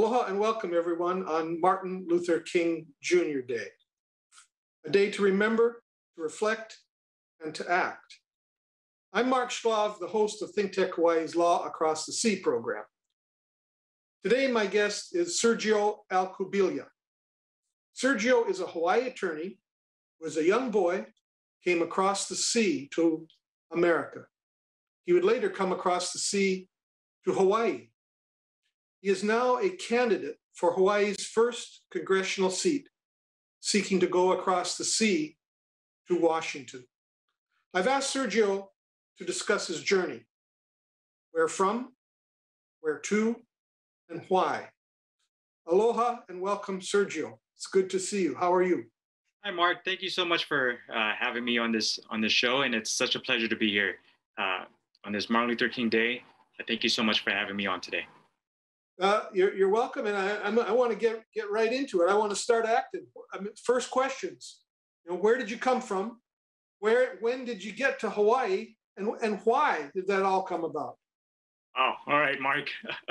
Aloha and welcome everyone on Martin Luther King Jr. Day. A day to remember, to reflect, and to act. I'm Mark Shklov, the host of ThinkTech Hawaii's Law Across the Sea program. Today, my guest is Sergio Alcubilla. Sergio is a Hawaii attorney who, as a young boy, came across the sea to America. He would later come across the sea to Hawaii. He is now a candidate for Hawaii's first congressional seat, seeking to go across the sea to Washington. I've asked Sergio to discuss his journey where from, where to, and why. Aloha and welcome, Sergio. It's good to see you. How are you? Hi, Mark. Thank you so much for uh, having me on this on this show, and it's such a pleasure to be here uh, on this Martin Luther King Day. Thank you so much for having me on today. Uh, you're, you're welcome, and I, i want to get get right into it. I want to start acting. I mean, first questions. You know, where did you come from? Where when did you get to Hawaii, and and why did that all come about? Oh, all right, Mark.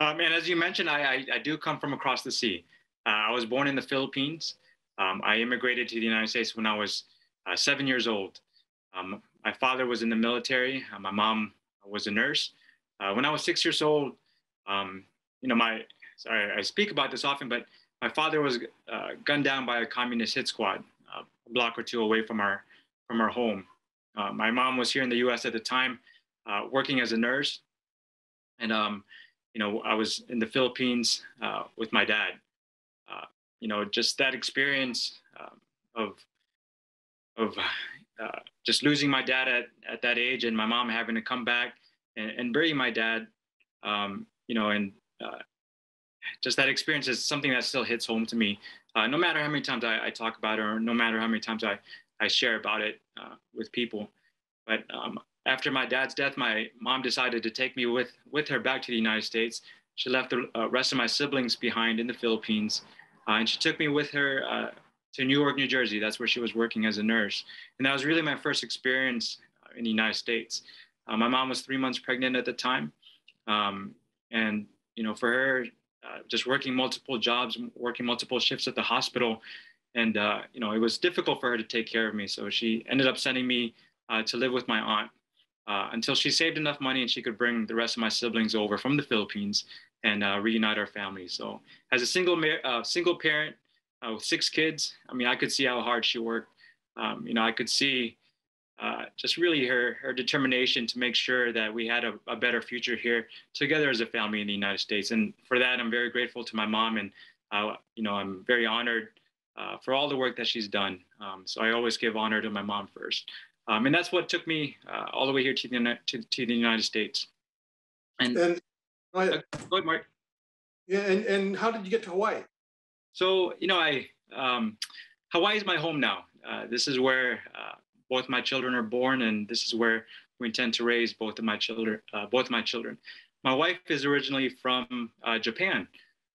um, and as you mentioned, I, I, I do come from across the sea. Uh, I was born in the Philippines. Um, I immigrated to the United States when I was uh, seven years old. Um, my father was in the military. Uh, my mom was a nurse. Uh, when I was six years old, um, you know, my sorry, I speak about this often, but my father was uh, gunned down by a communist hit squad uh, a block or two away from our from our home. Uh, my mom was here in the U.S. at the time, working as a nurse, and um, you know, I was in the Philippines with my dad you know, just that experience of of uh, just losing my dad at, at that age and my mom having to come back and, and bury my dad, um, you know, and uh, just that experience is something that still hits home to me. Uh, no matter how many times I, I, talk about it or no matter how many times I, I share about it uh, with people. But um, after my dad's death, my mom decided to take me with, with her back to the United States. She left the uh, rest of my siblings behind in the Philippines. Uh, and she took me with her uh, to Newark, New Jersey. That's where she was working as a nurse. And that was really my first experience in the United States. My mom was three months pregnant at the time. Um, and, you know, for her, uh, just working multiple jobs, working multiple shifts at the hospital. And, uh, you know, it was difficult for her to take care of me. So she ended up sending me to live with my aunt. until she saved enough money and she could bring the rest of my siblings over from the Philippines and uh, reunite our family. So as a single uh, single parent uh, with six kids, I mean, I could see how hard she worked. Um, you know, I could see uh, just really her her determination to make sure that we had a, a, better future here together as a family in the United States. And for that, I'm very grateful to my mom, and uh, you know, I'm very honored uh, for all the work that she's done. Um, so I always give honor to my mom first. Um, and that's what took me all the way here to the, to, to the United States. And, and Go ahead. Uh, go ahead, Mark. Yeah, and, and how did you get to Hawaii? So, you know, I um, Hawaii is my home now. Uh, this is where uh, both my children are born, and this is where we intend to raise both of my children. Uh, both my children. My wife is originally from uh, Japan,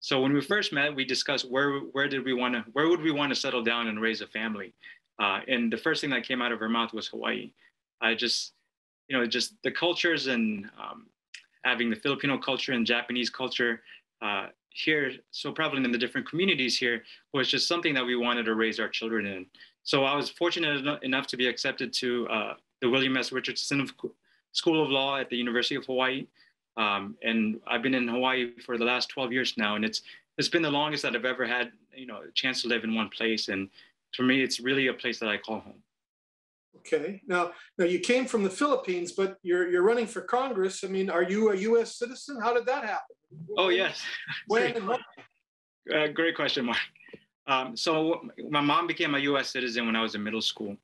so when we first met, we discussed where where did we want to where would we want to settle down and raise a family. Uh, and the first thing that came out of her mouth was Hawaii. I just, you know, just the cultures and um, having the Filipino culture and Japanese culture uh, here so prevalent in the different communities here was just something that we wanted to raise our children in. So I was fortunate enough to be accepted to uh, the William S. Richardson School of Law at the University of Hawaii. Um, and I've been in Hawaii for the last 12 years now, and it's it's been the longest that I've ever had, you know, a chance to live in one place. And for me, it's really a place that I call home. Okay. Now, now you came from the Philippines, but you're you're running for Congress. I mean, are you a U.S. citizen? How did that happen? Oh yes. When? Uh, great question, Mark. Um, so my mom became a U.S. citizen when I was in middle school.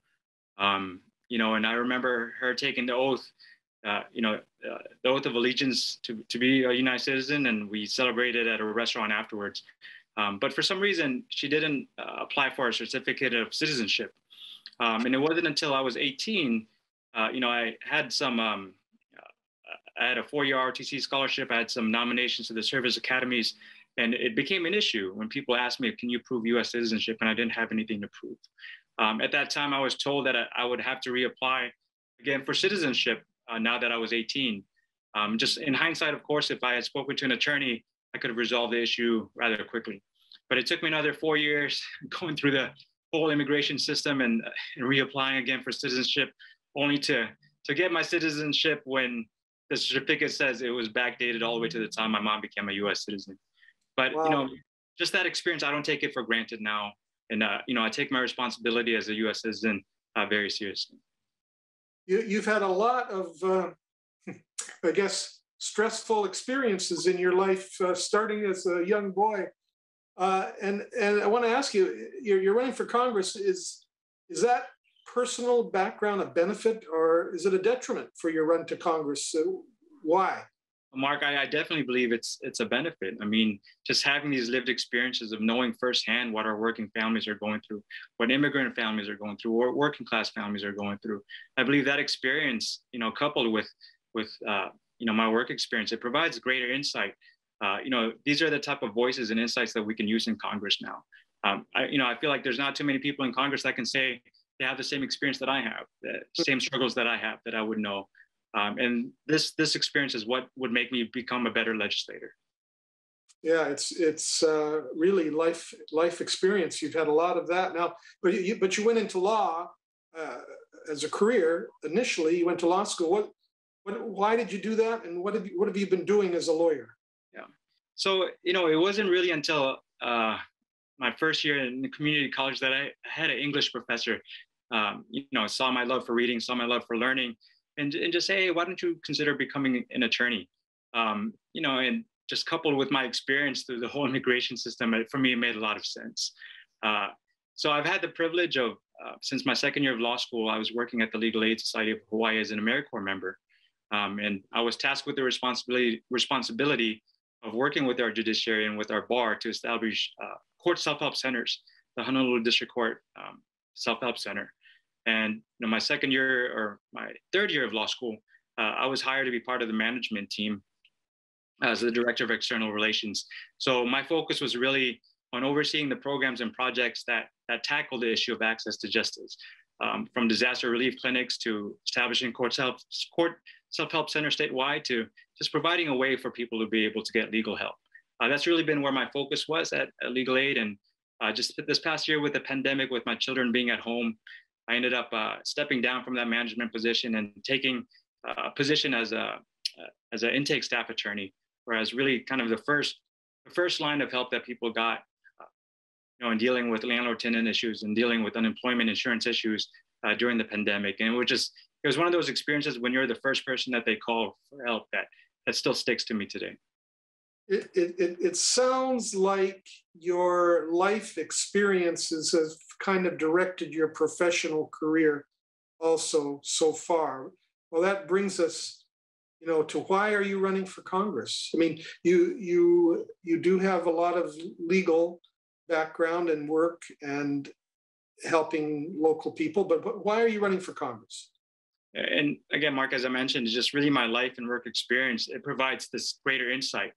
Um, you know, and I remember her taking the oath. Uh, you know, uh, the oath of allegiance to to be a United citizen, and we celebrated at a restaurant afterwards. Um, but for some reason, she didn't uh, apply for a certificate of citizenship. Um, and it wasn't until I was 18, uh, you know, I had some, um, uh, I had a four-year ROTC scholarship. I had some nominations to the service academies, and it became an issue when people asked me, "Can you prove U.S. citizenship?" And I didn't have anything to prove. Um, at that time, I was told that I, would have to reapply again for citizenship uh, now that I was 18. Um, just in hindsight, of course, if I had spoken to an attorney I could have resolved the issue rather quickly. But it took me another four years going through the whole immigration system and, and reapplying again for citizenship, only to to get my citizenship when the certificate says it was backdated all the way to the time my mom became a U.S. citizen. But wow. you know, just that experience, I don't take it for granted now, and uh, you know, I take my responsibility as a U.S. citizen uh, very seriously. You, you've had a lot of, uh, I guess, stressful experiences in your life, uh, starting as a young boy. Uh, and and I want to ask you, you're, you're running for Congress. Is is that personal background a benefit or is it a detriment for your run to Congress? So why? Mark, I, I, definitely believe it's it's a benefit. I mean, just having these lived experiences of knowing firsthand what our working families are going through, what immigrant families are going through, or working class families are going through. I believe that experience, you know, coupled with with uh, you know my work experience, it provides greater insight. Uh, you know, these are the type of voices and insights that we can use in Congress now. Um, I, you know, I feel like there's not too many people in Congress that can say, they have the same experience that I have, the same struggles that I have that I would know. Um, and this this experience is what would make me become a better legislator. Yeah, it's it's uh, really life life experience. You've had a lot of that now, but you but you went into law uh, as a career initially. You went to law school. What what why did you do that? And what have you, what have you been doing as a lawyer? Yeah, so you know it wasn't really until uh, my first year in the community college that I had an English professor, um, you know, saw my love for reading, saw my love for learning, and, and just say, hey, why don't you consider becoming an attorney? Um, you know, and just coupled with my experience through the whole immigration system, it, for me, it made a lot of sense. Uh, so I've had the privilege of, uh, since my second year of law school, I was working at the Legal Aid Society of Hawaii as an AmeriCorps member. Um, and I was tasked with the responsibility, responsibility of working with our judiciary and with our bar to establish uh, court self-help centers, the Honolulu District Court um, Self-Help Center. And you know, my second year or my third year of law school, uh, I was hired to be part of the management team as the director of external relations. So my focus was really on overseeing the programs and projects that that tackle the issue of access to justice, um, from disaster relief clinics to establishing court self court self-help center statewide to just providing a way for people to be able to get legal help uh, that's really been where my focus was at, at Legal Aid. And uh, just this past year with the pandemic, with my children being at home, I ended up uh, stepping down from that management position and taking uh, a position as a as an intake staff attorney, whereas really kind of the first the first line of help that people got, uh, you know, in dealing with landlord tenant issues and dealing with unemployment insurance issues uh, during the pandemic. And it was just it was one of those experiences when you're the first person that they call for help that that still sticks to me today it, it, it sounds like your life experiences have kind of directed your professional career also so far. Well, that brings us, you know, to why are you running for Congress? I mean, you you you do have a lot of legal background and work and helping local people, but why are you running for Congress? And again, Mark, as I mentioned, it's just really my life and work experience. It provides this greater insight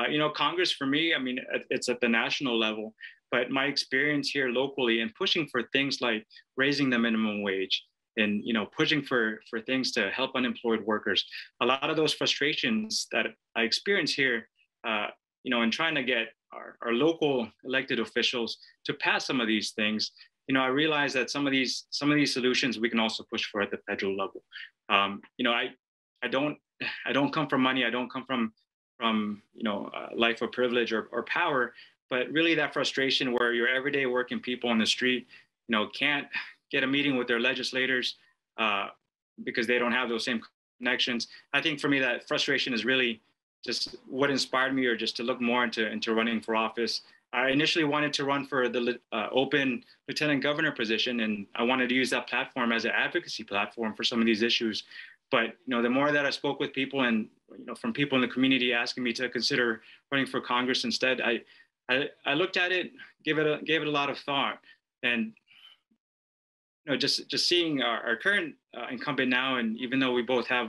uh, you know, Congress for me, I mean, it's at the national level, but my experience here locally and pushing for things like raising the minimum wage and you know pushing for for things to help unemployed workers a lot of those frustrations that i experience here uh, you know in trying to get our, our local elected officials to pass some of these things you know i realize that some of these some of these solutions we can also push for at the federal level. Um, you know i i don't i don't come from money. I don't come from from you know uh, life of privilege or, or power but really that frustration where your everyday working people on the street you know can't get a meeting with their legislators uh, because they don't have those same connections. I think for me that frustration is really just what inspired me or just to look more into into running for office. I initially wanted to run for the uh, open lieutenant governor position and i wanted to use that platform as an advocacy platform for some of these issues. But you know, the more that I spoke with people and you know, from people in the community asking me to consider running for Congress instead, I, I, I looked at it, gave it a, gave it a lot of thought, and you know, just just seeing our, our current uh, incumbent now, and even though we both have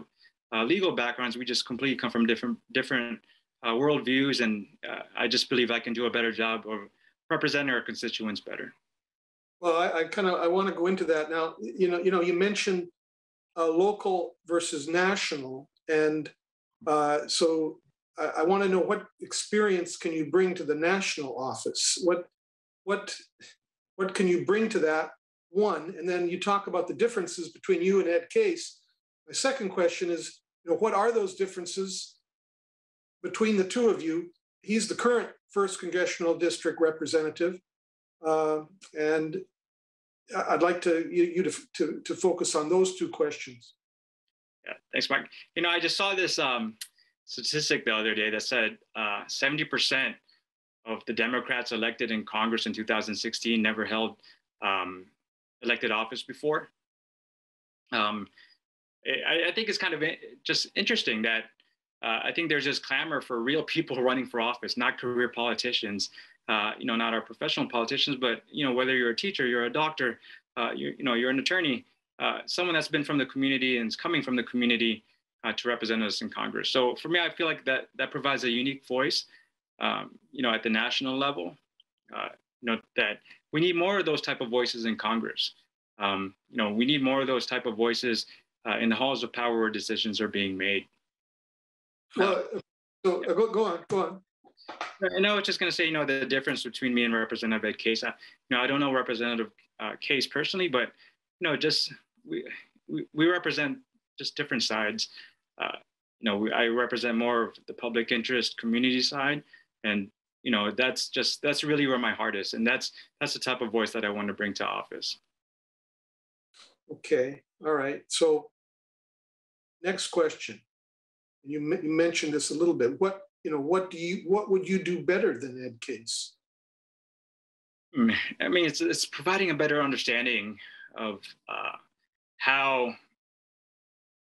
uh, legal backgrounds, we just completely come from different different uh, worldviews, and uh, I just believe I can do a better job of representing our constituents better. Well, I, I kind of I want to go into that now. You know, you know, you mentioned uh, local versus national. And uh, so I, I want to know what experience can you bring to the national office? What what what can you bring to that one? And then you talk about the differences between you and Ed Case. My second question is, you know, what are those differences between the two of you? He's the current first congressional district representative, uh, and I'd like to you, you to, to, to focus on those two questions. Yeah, thanks, Mark. You know, I just saw this um, statistic the other day that said uh, 70% of the Democrats elected in Congress in 2016 never held um, elected office before. Um, I, I, think it's kind of just interesting that uh, I think there's this clamor for real people running for office, not career politicians. Uh, you know, not our professional politicians, but you know, whether you're a teacher, you're a doctor, uh, you, you know, you're an attorney, uh, someone that's been from the community and is coming from the community uh, to represent us in Congress. So for me, I feel like that that provides a unique voice, um, you know, at the national level. Uh, you know that we need more of those type of voices in Congress. Um, you know, we need more of those type of voices uh, in the halls of power where decisions are being made. Well, so uh, go, go on, go on. And I was just going to say, you know, the difference between me and Representative Ed Case. I, you know, I don't know Representative uh, Case personally, but you know, just we, we, we represent just different sides. Uh, you know, I represent more of the public interest community side, and you know, that's just that's really where my heart is, and that's that's the type of voice that I want to bring to office. Okay, all right. So, next question. You, you mentioned this a little bit. What you know, what do you what would you do better than Ed Case? Mm, I mean, it's it's providing a better understanding of uh, how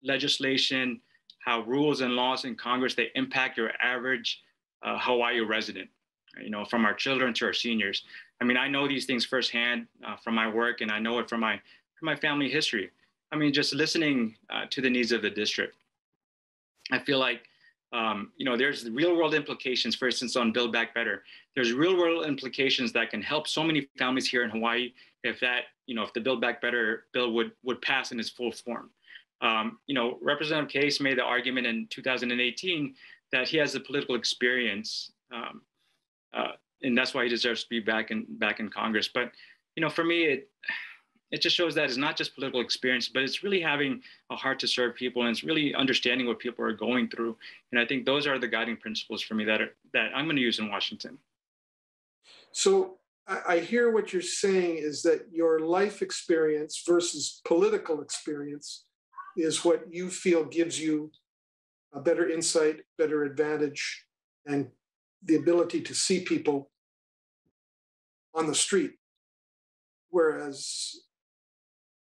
legislation, how rules and laws in Congress they impact your average uh, Hawaii resident. You know, from our children to our seniors. I mean, I know these things firsthand uh, from my work, and I know it from my from my family history. I mean, just listening uh, to the needs of the district. I feel like um, you know, there's real world implications, for instance, on Build Back Better. There's real world implications that can help so many families here in Hawaii if that, you know, if the Build Back Better bill would, would pass in its full form. Um, you know, Representative Case made the argument in 2018 that he has the political experience, um, uh, and that's why he deserves to be back in back in Congress. But you know, for me, it it just shows that it's not just political experience, but it's really having a heart to serve people and it's really understanding what people are going through. And I think those are the guiding principles for me that are, that I'm going to use in Washington. So I hear what you're saying is that your life experience versus political experience is what you feel gives you a better insight, better advantage, and the ability to see people on the street. Whereas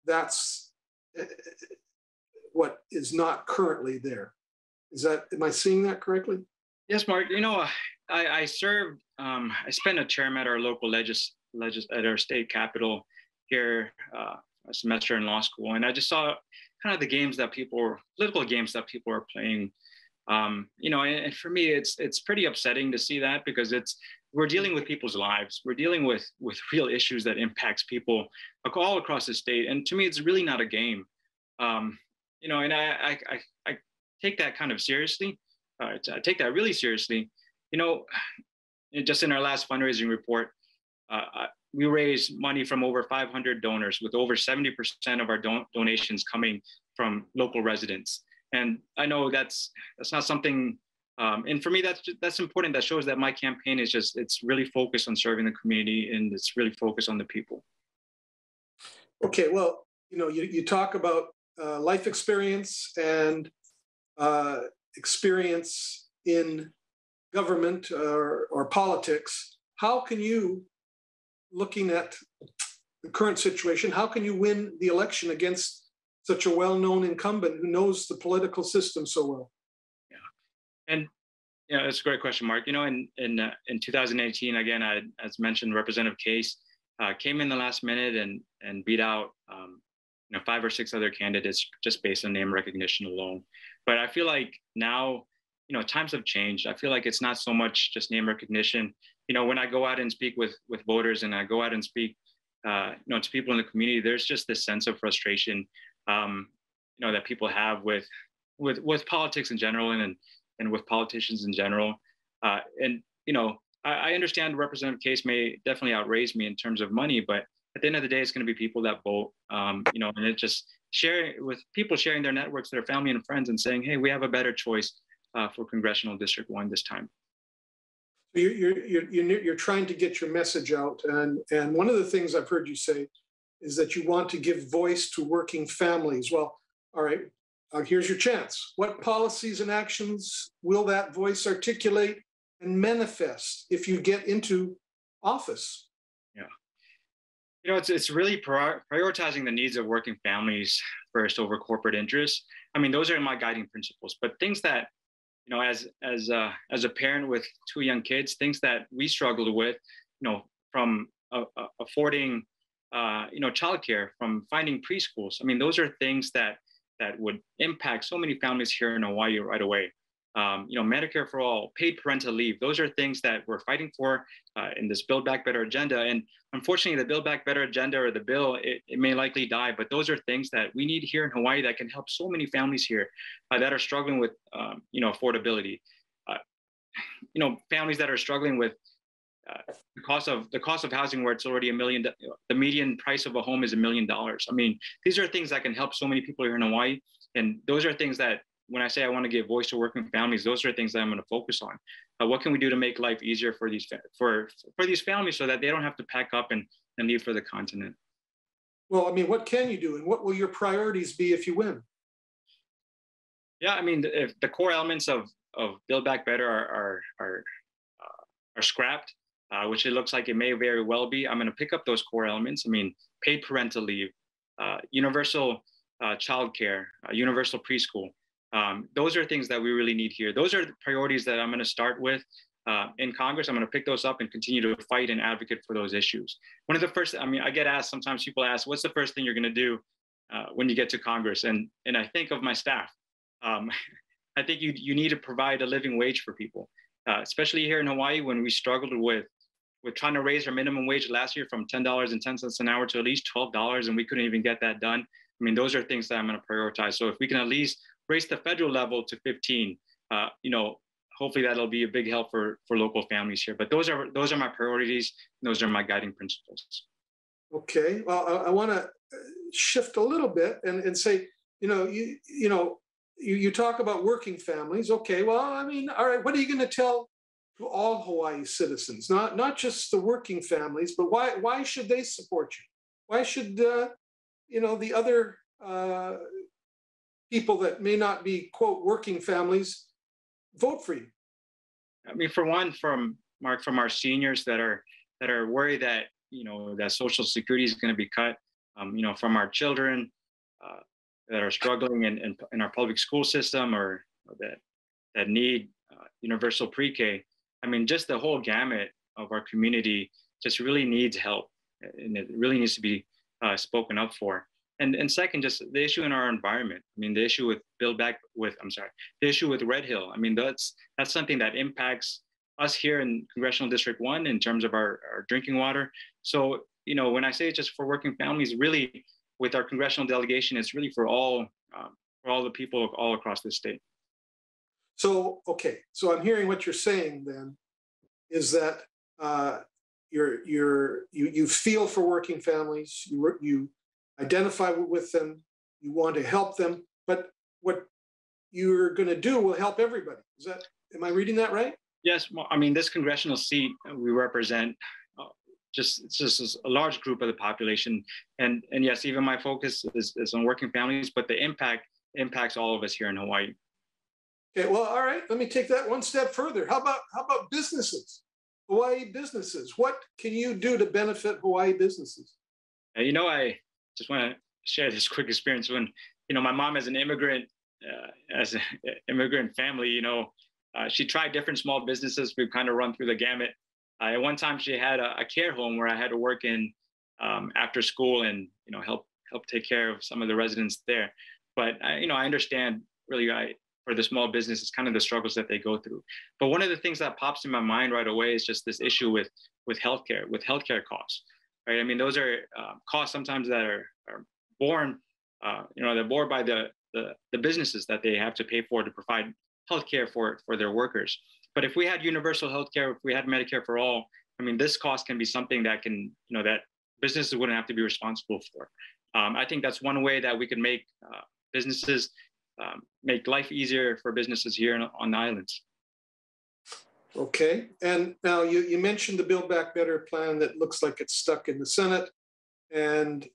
that's eh, what is not currently there. Is that, am I seeing that correctly? Yes, Mark. You know, I, I served, um, I spent a term at our local legis, legis at our state capitol here, uh, a semester in law school, and I just saw kind of the games that people were, political games that people are playing. Um, you know, and, for me, it's it's pretty upsetting to see that because it's we're dealing with people's lives. We're dealing with with real issues that impacts people all across the state. And to me, it's really not a game. Um, you know, and I, I, I, take that kind of seriously. Uh, I take that really seriously. You know, just in our last fundraising report, uh, we raise money from over 500 donors, with over 70% of our don- donations coming from local residents. And I know that's that's not something um, and for me, that's that's important. That shows that my campaign is just it's really focused on serving the community and it's really focused on the people. Okay, well, you know, you, you talk about uh, life experience and uh, experience in government or, or politics. How can you, looking at the current situation, how can you win the election against such a well-known incumbent who knows the political system so well? Yeah, and yeah, that's a great question, Mark. You know, in in uh, in 2018, again, I, as mentioned, Representative Case uh, came in the last minute and and beat out um, you know five or six other candidates just based on name recognition alone. But I feel like now, you know, times have changed. I feel like it's not so much just name recognition. You know, when I go out and speak with with voters and I go out and speak, uh, you know, to people in the community, there's just this sense of frustration, um, you know, that people have with with with politics in general and, and with politicians in general. Uh, and you know, I, I, understand Representative Case may definitely outraise me in terms of money, but at the end of the day, it's going to be people that vote. Um, you know, and it just sharing with people sharing their networks, their family and friends, and saying, "Hey, we have a better choice uh, for Congressional District One this time." You're, you're, you're, you're trying to get your message out, and and one of the things I've heard you say is that you want to give voice to working families. Well, all right, uh, here's your chance. What policies and actions will that voice articulate and manifest if you get into office? Yeah. You know, it's, it's really prioritizing the needs of working families first over corporate interests. I mean, those are my guiding principles, but things that, you know, as, as, a, as a parent with two young kids, things that we struggled with, you know, from uh, uh, affording, uh, you know, childcare, from finding preschools. I mean, those are things that that would impact so many families here in Hawaii right away. Um, you know, Medicare for all, paid parental leave, those are things that we're fighting for uh, in this Build Back Better agenda. And unfortunately, the Build Back Better agenda or the bill, it, it, may likely die, but those are things that we need here in Hawaii that can help so many families here uh, that are struggling with, um, you know, affordability. Uh, you know, families that are struggling with uh, the cost of the cost of housing where it's already a million the median price of a home is a million dollars i mean these are things that can help so many people here in hawaii and those are things that when i say i want to give voice to working families those are things that i'm going to focus on uh, what can we do to make life easier for these for for these families so that they don't have to pack up and and leave for the continent well i mean what can you do and what will your priorities be if you win yeah i mean if the core elements of of build back better are are are, uh, are scrapped uh, which it looks like it may very well be. I'm going to pick up those core elements. I mean, paid parental leave, uh, universal uh, childcare, uh, universal preschool. Um, those are things that we really need here. Those are the priorities that I'm going to start with uh, in Congress. I'm going to pick those up and continue to fight and advocate for those issues. One of the first, I mean, I get asked sometimes. People ask, "What's the first thing you're going to do uh, when you get to Congress?" And and I think of my staff. Um, I think you you need to provide a living wage for people, uh, especially here in Hawaii when we struggled with we're trying to raise our minimum wage last year from $10.10 an hour to at least $12, and we couldn't even get that done. I mean, those are things that I'm going to prioritize. So if we can at least raise the federal level to 15, uh, you know, hopefully that'll be a big help for for local families here. But those are those are my priorities. those are my guiding principles. Okay. Well, I, I want to shift a little bit and, and say, you know, you you know, you, you talk about working families. Okay. Well, I mean, all right. What are you going to tell all Hawaii citizens, not not just the working families, but why why should they support you? Why should uh, you know the other uh, people that may not be quote working families vote for you? I mean, for one, from Mark, from our seniors that are that are worried that you know that Social Security is going to be cut. Um, you know, from our children uh, that are struggling in, in, in our public school system or that that need uh, universal pre-K. I mean, just the whole gamut of our community just really needs help, and it really needs to be uh, spoken up for. And and second, just the issue in our environment. I mean, the issue with build back with I'm sorry, the issue with Red Hill. I mean, that's that's something that impacts us here in Congressional District One in terms of our, our drinking water. So you know, when I say it's just for working families, really with our congressional delegation, it's really for all um, for all the people all across the state. So, okay, so I'm hearing what you're saying then is that uh, you're, you're, you, you feel for working families, you, you identify with them, you want to help them, but what you're going to do will help everybody. Is that, am I reading that right? Yes. Well, I mean, this congressional seat, uh, we represent uh, just it's just a large group of the population and and yes even my focus is, is on working families but the impact impacts all of us here in hawaii Okay, well, all right, let me take that one step further. How about how about businesses? Hawaii businesses. What can you do to benefit Hawaii businesses? Uh, you know, I just want to share this quick experience when, you know, my mom as an immigrant, uh, as an immigrant family, you know, uh, she tried different small businesses. We've kind of run through the gamut. Uh, at one time, she had a, a, care home where I had to work in um, after school and, you know, help help take care of some of the residents there. But, I, you know, I understand really I, for the small business is kind of the struggles that they go through. But one of the things that pops in my mind right away is just this issue with with healthcare, with healthcare costs. Right? I mean, those are uh, costs sometimes that are, are borne, uh, you know, they're borne by the, the the businesses that they have to pay for to provide healthcare for for their workers. But if we had universal healthcare, if we had Medicare for all, I mean, this cost can be something that can, you know, that businesses wouldn't have to be responsible for. Um, I think that's one way that we could make uh, businesses um, make life easier for businesses here on, on the islands. Okay, and now you, you mentioned the Build Back Better plan that looks like it's stuck in the Senate. And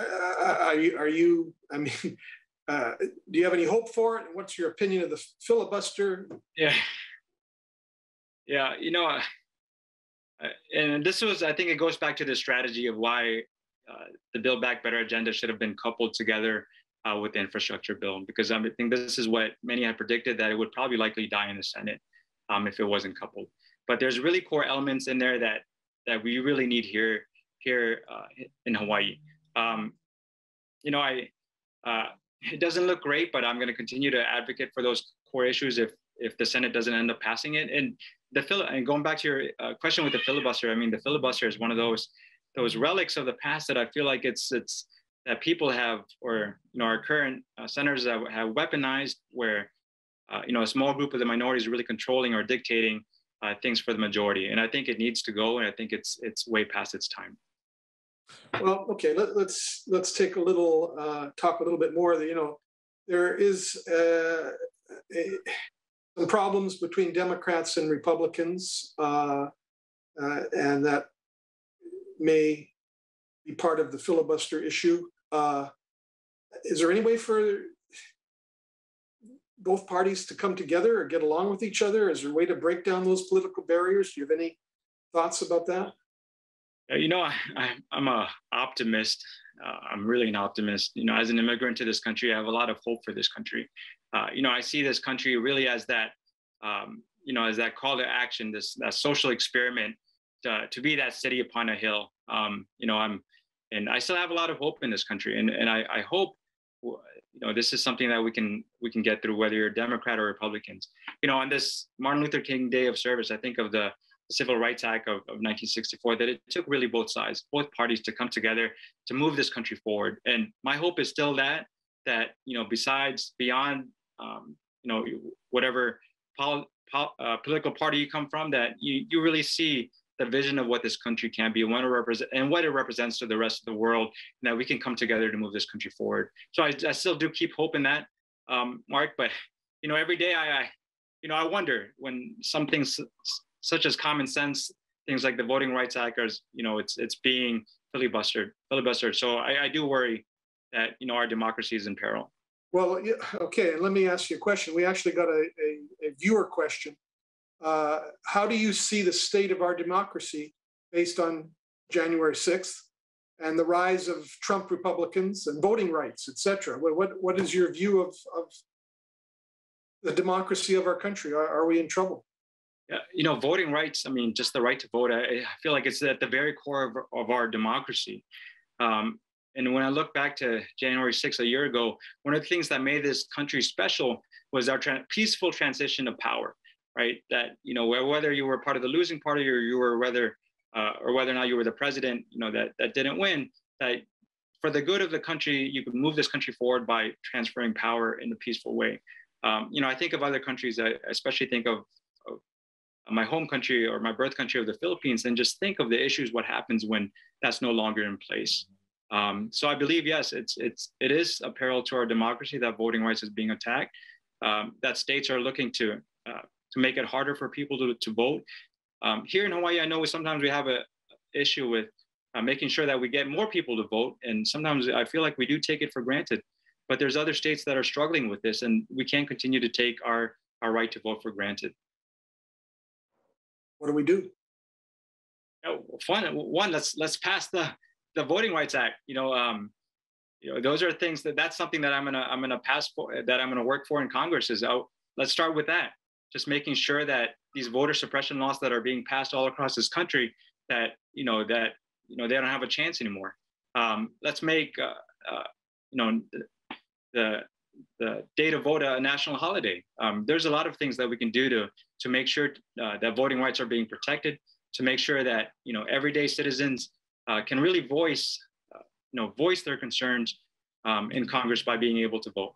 uh, are you, are you, I mean, uh, do you have any hope for it? And what's your opinion of the filibuster? Yeah. Yeah, you know, uh, and this was, I think it goes back to the strategy of why uh, the Build Back Better agenda should have been coupled together uh, with the infrastructure bill, because I think this is what many had predicted that it would probably likely die in the Senate um, if it wasn't coupled. But there's really core elements in there that that we really need here here uh, in Hawaii. Um, you know, I uh, it doesn't look great, but I'm going to continue to advocate for those core issues if if the Senate doesn't end up passing it. And the fil- and going back to your uh, question with the filibuster, I mean, the filibuster is one of those those relics of the past that I feel like it's it's that people have, or you know, our current uh, senators have, have weaponized, where uh, you know a small group of the minorities really controlling or dictating uh, things for the majority. And I think it needs to go, and I think it's it's way past its time. Well, okay, let, us let's, let's take a little uh, talk a little bit more. You know, there is uh, a, some problems between Democrats and Republicans, uh, uh, and that may be part of the filibuster issue. Uh, is there any way for both parties to come together or get along with each other? Is there a way to break down those political barriers? Do you have any thoughts about that? You know, I, am a optimist. Uh, I'm really an optimist. You know, as an immigrant to this country, I have a lot of hope for this country. Uh, you know, I see this country really as that, um, you know, as that call to action, this that social experiment to, to be that city upon a hill. Um, you know, I'm, and I still have a lot of hope in this country, and and I, I hope, you know, this is something that we can we can get through, whether you're Democrat or Republicans. You know, on this Martin Luther King Day of Service, I think of the Civil Rights Act of, of 1964 that it took really both sides, both parties to come together to move this country forward. And my hope is still that that you know besides beyond um, you know whatever pol- pol- uh, political party you come from, that you you really see the vision of what this country can be what it, represent, and what it represents to the rest of the world, and that we can come together to move this country forward. So I, I still do keep hope in that, um, Mark. But you know, every day I, I, you know, I wonder when some things such as common sense things like the Voting Rights Act, are, you know, it's it's being filibustered, filibustered. So I, I do worry that you know our democracy is in peril. Well, okay. Let me ask you a question. We actually got a, a, a viewer question. Uh, how do you see the state of our democracy based on January 6th and the rise of Trump Republicans and voting rights, et cetera? What, what, what is your view of, of the democracy of our country? Are, are we in trouble? Yeah, you know, voting rights, I mean, just the right to vote, I, I feel like it's at the very core of, of our democracy. Um, and when I look back to January 6th, a year ago, one of the things that made this country special was our tra- peaceful transition of power, right? That, you know, whether you were part of the losing party or you were whether, uh, or whether or not you were the president, you know, that, that didn't win, that for the good of the country, you could move this country forward by transferring power in a peaceful way. Um, you know, I think of other countries, I especially think of my home country or my birth country of the Philippines, and just think of the issues, what happens when that's no longer in place. Um, so I believe, yes, it's, it's, it is a peril to our democracy that voting rights is being attacked, um, that states are looking to, to make it harder for people to, to vote. Um, here in Hawaii, I know sometimes we have a issue with uh, making sure that we get more people to vote. And sometimes I feel like we do take it for granted, but there's other states that are struggling with this and we can't continue to take our, our right to vote for granted what do we do? One, one, let's let's pass the the Voting Rights Act. You know, um, you know, those are things that that's something that I'm gonna I'm gonna pass for that I'm gonna work for in Congress. Is oh, let's start with that. Just making sure that these voter suppression laws that are being passed all across this country that you know that you know they don't have a chance anymore. Um, let's make uh, uh, you know the the day to vote a national holiday. Um, there's a lot of things that we can do to to make sure uh, that voting rights are being protected, to make sure that you know everyday citizens uh, can really voice uh, you know voice their concerns um, in Congress by being able to vote.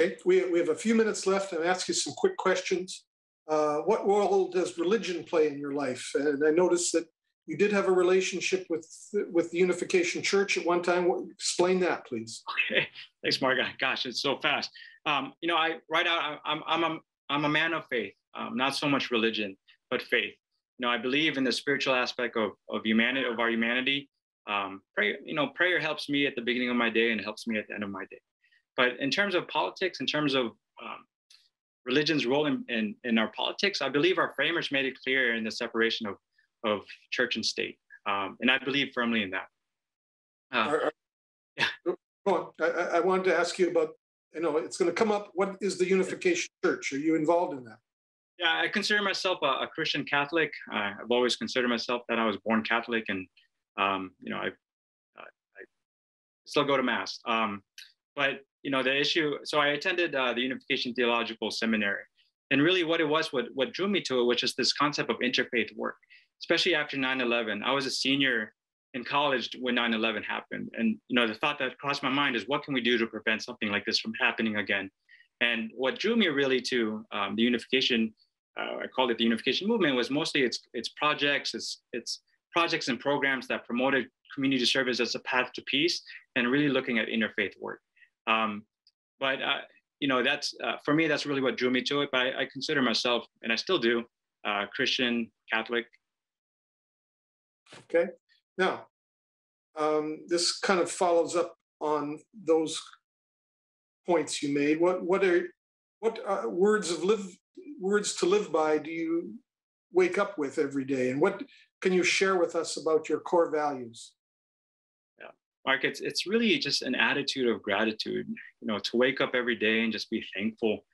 Okay, we, we have a few minutes left. and ask you some quick questions. Uh, what role does religion play in your life? And I noticed that you did have a relationship with with the Unification Church at one time. Explain that, please. Okay, thanks, Mark. Gosh, it's so fast. Um, you know, I right out, I'm I'm a I'm a man of faith, um, not so much religion, but faith. You know, I believe in the spiritual aspect of of humanity of our humanity. Um, pray, you know, prayer helps me at the beginning of my day and helps me at the end of my day. But in terms of politics, in terms of um, religion's role in, in, in, our politics, I believe our framers made it clear in the separation of, of church and state. Um, and I believe firmly in that. Uh, yeah. Go on. I, I wanted to ask you about, you know, it's going to come up. What is the Unification Church? Are you involved in that? Yeah, I consider myself a, a Christian Catholic. Uh, I've always considered myself that I was born Catholic, and um, you know, I, I, I, still go to mass. Um, but you know, the issue. So I attended uh, the Unification Theological Seminary, and really, what it was, what what drew me to it, was just this concept of interfaith work, especially after 9/11. I was a senior in college when 9/11 happened, and you know, the thought that crossed my mind is, what can we do to prevent something like this from happening again? And what drew me really to um, the unification, uh, I called it the unification movement, was mostly its its projects, its its projects and programs that promoted community service as a path to peace, and really looking at interfaith work. Um, but uh, you know, that's uh, for me. That's really what drew me to it. But I, I consider myself, and I still do, uh, Christian, Catholic. Okay. Now, um, this kind of follows up on those points you made. What what are what uh, words of live words to live by do you wake up with every day, and what can you share with us about your core values? Mark, it's it's really just an attitude of gratitude. You know, to wake up every day and just be thankful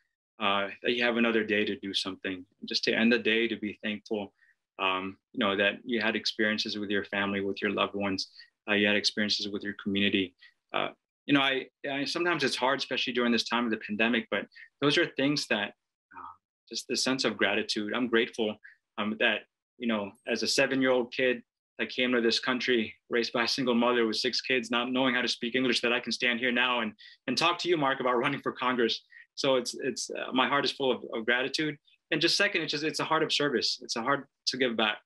uh, that you have another day to do something. Just to end the day to be thankful. Um, you know that you had experiences with your family, with your loved ones. Uh, you had experiences with your community. Uh, you know, I, I, sometimes it's hard, especially during this time of the pandemic. But those are things that uh, just the sense of gratitude. I'm grateful um, that you know, as a seven-year-old kid, that came to this country raised by a single mother with six kids, not knowing how to speak English, that I can stand here now and, and talk to you, Mark, about running for Congress. So it's, it's uh, my heart is full of, of, gratitude. And just second, it's just, it's a heart of service. It's a heart to give back.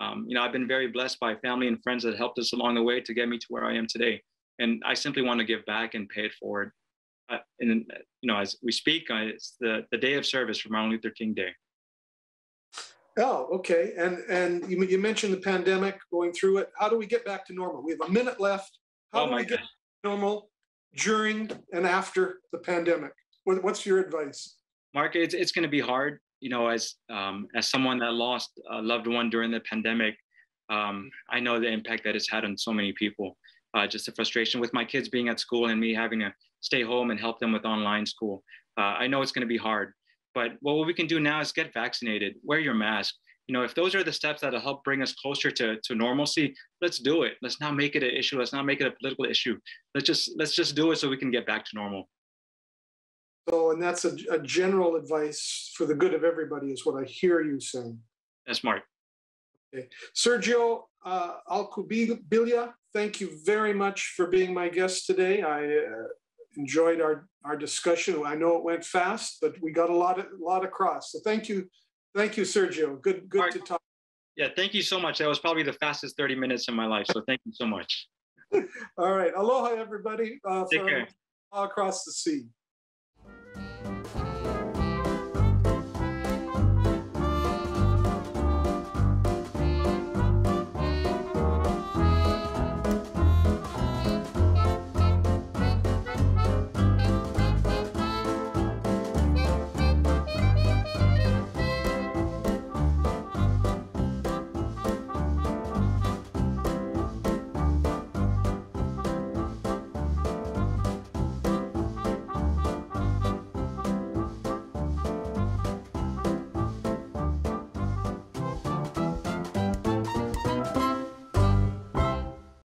Um, you know, I've been very blessed by family and friends that helped us along the way to get me to where I am today. And I simply want to give back and pay it forward. Uh, and, you know, as we speak, uh, it's the, the day of service for Martin Luther King Day. Oh, okay. And and you, you mentioned the pandemic going through it. How do we get back to normal? We have a minute left. How oh do we God. get normal during and after the pandemic? What, what's your advice? Mark, it's, it's going to be hard. You know, as um, as someone that lost a loved one during the pandemic, um, I know the impact that it's had on so many people. Uh, just the frustration with my kids being at school and me having to stay home and help them with online school. Uh, I know it's going to be hard. But what we can do now is get vaccinated, wear your mask. You know, if those are the steps that'll help bring us closer to, to normalcy, let's do it. Let's not make it an issue. Let's not make it a political issue. Let's just let's just do it so we can get back to normal. So, and that's a, a general advice for the good of everybody, is what I hear you saying. That's smart. Okay. Sergio uh, Alcubilla, thank you very much for being my guest today. I uh, enjoyed our, our discussion. I know it went fast, but we got a lot of lot across. So thank you, thank you, Sergio. Good good right. to talk. Yeah, thank you so much. That was probably the fastest 30 minutes in my life. So thank you so much. All right. Aloha, everybody. Uh, Take care. All across the sea.